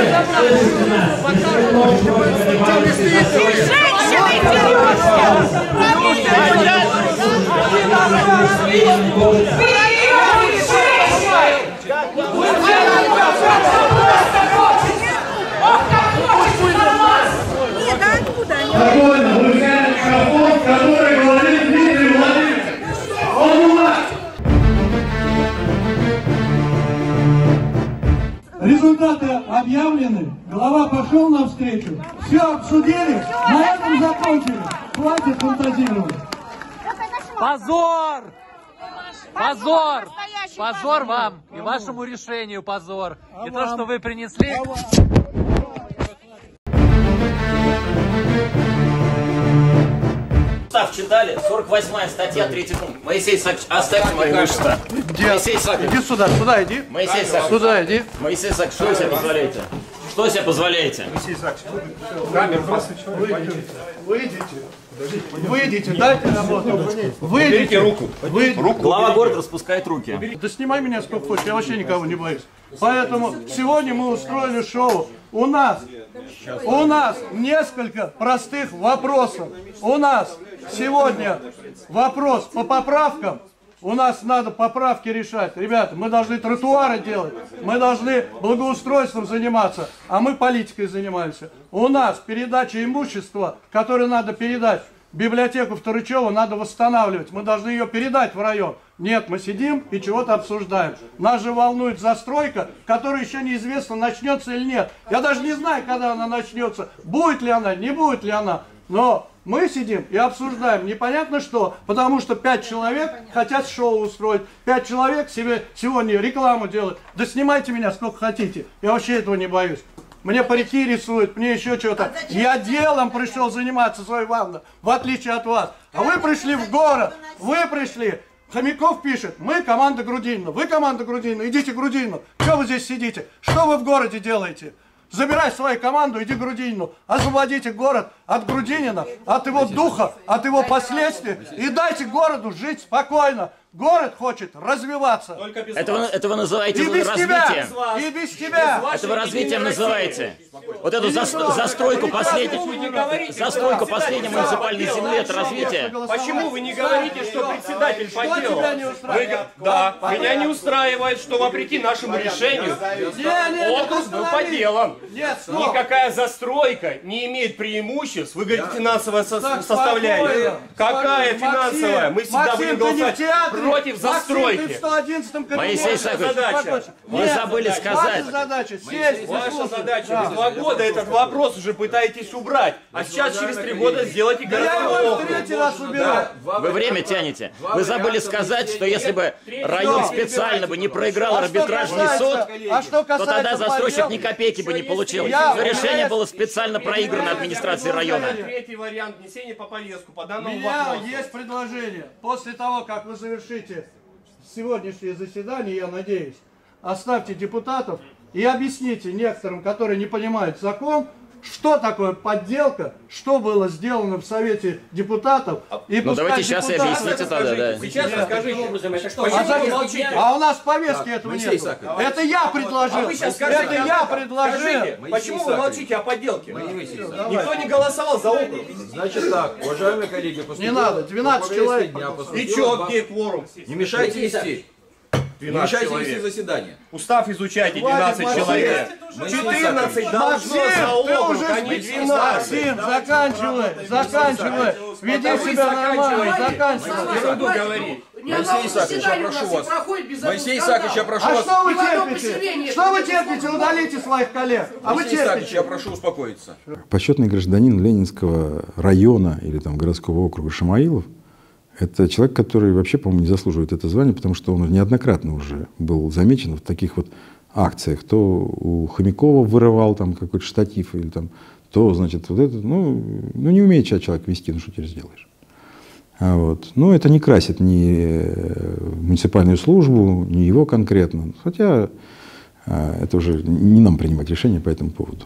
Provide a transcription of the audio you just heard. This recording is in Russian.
Спокойно, Результаты объявлены, глава пошел навстречу, все обсудили, на этом закончили. Хватит фантазировать. Позор! Позор! Позор вам и вашему решению позор. И то, что вы принесли... Устав читали? 48 статья, 3 пункт. Моисей Сакович, оставьте мое имущество. Моисей Сакович, Иди сюда, сюда иди. Моисей Сакович, Сюда иди. Моисей себе позволяете? Что себе позволяете? Выйдите. Выйдите, дайте работу. Выйдите. руку. Выйдите. Глава города распускает руки. Да снимай меня сколько хочешь, я вообще никого не боюсь. Поэтому сегодня мы устроили шоу. У нас, у нас несколько простых вопросов. У нас сегодня вопрос по поправкам. У нас надо поправки решать. Ребята, мы должны тротуары делать, мы должны благоустройством заниматься, а мы политикой занимаемся. У нас передача имущества, которое надо передать, библиотеку в Тарычево надо восстанавливать. Мы должны ее передать в район. Нет, мы сидим и чего-то обсуждаем. Нас же волнует застройка, которая еще неизвестно, начнется или нет. Я даже не знаю, когда она начнется, будет ли она, не будет ли она. Но мы сидим и обсуждаем непонятно что, потому что пять человек хотят шоу устроить, пять человек себе сегодня рекламу делают. Да снимайте меня сколько хотите, я вообще этого не боюсь. Мне парики рисуют, мне еще что-то. Я делом пришел заниматься, Зоя Ивановна, в отличие от вас. А вы пришли в город, вы пришли. Хомяков пишет, мы команда Грудинина, вы команда Грудинина, идите Грудинину. Что вы здесь сидите? Что вы в городе делаете? Забирай свою команду, иди Грудинину. Освободите город от Грудинина, от его духа, от его последствий. И дайте городу жить спокойно. Город хочет развиваться. Это вы, это вы называете И без тебя, развитием? и без тебя. Это вы развитием называете? Вот эту зас- застройку последней, застройку последней муниципальной земли, это развитие? Почему вы не говорите, что председатель Что поделал? тебя не устраивает? Да, меня не устраивает, что вопреки нашему решению Не, не, отпуск был поделан. Нет, стоп. Никакая застройка не имеет преимуществ. Вы говорите финансовая со- Так, составляющая. спокойно. Какая Спокойно. финансовая? Мы всегда Максим, будем голосовать театре. против Максим, застройки. ты в 111 кабинете. Моисей Сакович, задача. вы забыли сказать. Ваша задача сесть, Ваша послушать. задача. Да. Вы два года этот вопрос уже пытаетесь убрать. А сейчас через три года сделайте Да я городской его в округ. третий раз уберу. Вы время тянете. Вы забыли сказать, что если бы район специально бы не проиграл А арбитражный суд, а то тогда застройщик ни копейки бы не получил. Решение было специально проиграно администрацией района. Третий вариант внесения по повестку по У данному меня вопросу. есть предложение. После того, как вы завершите сегодняшнее заседание, я надеюсь, оставьте депутатов и объясните некоторым, которые не понимают закон, что такое подделка, что было сделано в Совете депутатов. И Ну давайте сейчас и объясните тогда, да. Сейчас расскажите. А, Почему за- вы молчите? а у нас в повестке этого нет. Это я предложил. А вы сейчас скажите, Это я скажите, предложил. почему вы молчите о подделке? Никто не голосовал за округ. Значит так, уважаемые коллеги, Не надо, 12 по повестке человек дня. И два- где кворум? Не мешайте вести. Не 12 мешайте вести человек. заседание. Устав изучайте, Хватит, 12 Максим. человек. Максим 14 должно за ты округ, уже а не 12. Максим, заканчивай, заканчивай. Веди себя нормально, заканчивай. Ерунду говорить. Моисей Исаакович, я прошу вас. Моисей Исаакович, я прошу А вас. что вы терпите? Что вы терпите? Удалите своих коллег. А вы Исаакович, я терпите. прошу успокоиться. Почетный гражданин Ленинского района или там городского округа Шамаилов – это человек, который вообще, по-моему, не заслуживает это звание, потому что он неоднократно уже был замечен в таких вот акциях. То у Хомякова вырывал там какой-то штатив или там, то, значит, вот это, ну, ну не умеет человек вести, ну что теперь сделаешь. А вот. Но это не красит ни э, муниципальную службу, ни его конкретно. Хотя э, это уже не нам принимать решение по этому поводу.